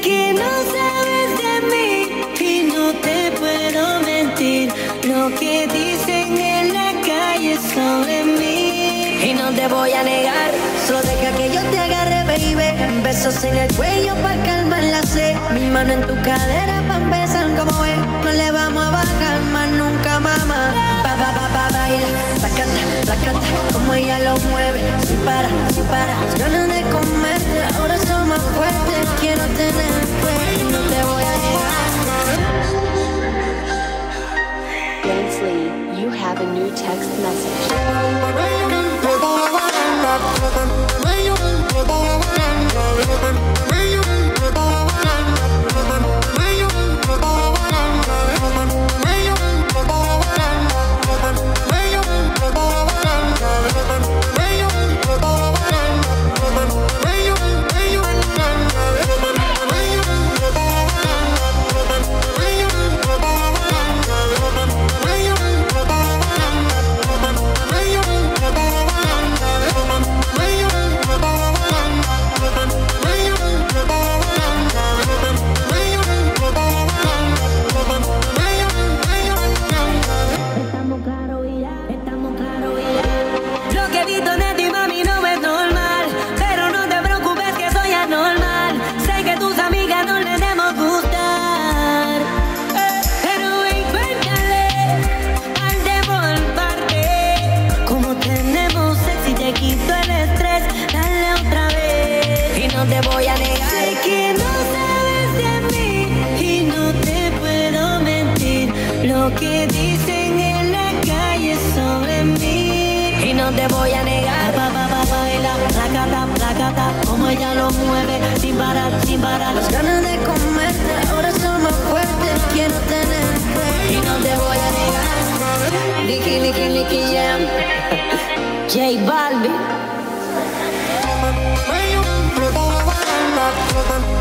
que no sabes de mí y no te puedo mentir. Lo que dicen en la calle sobre mí. Y no te voy a negar, solo deja que yo te agarre, baby. Besos en el cuello para calmar la sed. Mi mano en tu cadera para empezar como es. No le vamos a bajar más nunca, mamá. Pa, pa, pa, pa, baila, la canta, la canta, como ella lo mueve. Sin para, sin para, ganas de comer you have a new text message. dale otra vez. Y no te voy a negar sé que no sabes de mí y no te puedo mentir. Lo que dicen en la calle sobre mí. Y no te voy a negar. Pa, pa, pa, baila, placata, placata, como ella lo mueve, sin parar, sin parar. Las ganas de comerte ahora son más fuertes, quiero tenerte. Y no te voy a negar. Nicky, Nicky, Nicky Jam. J Balvin. Bye.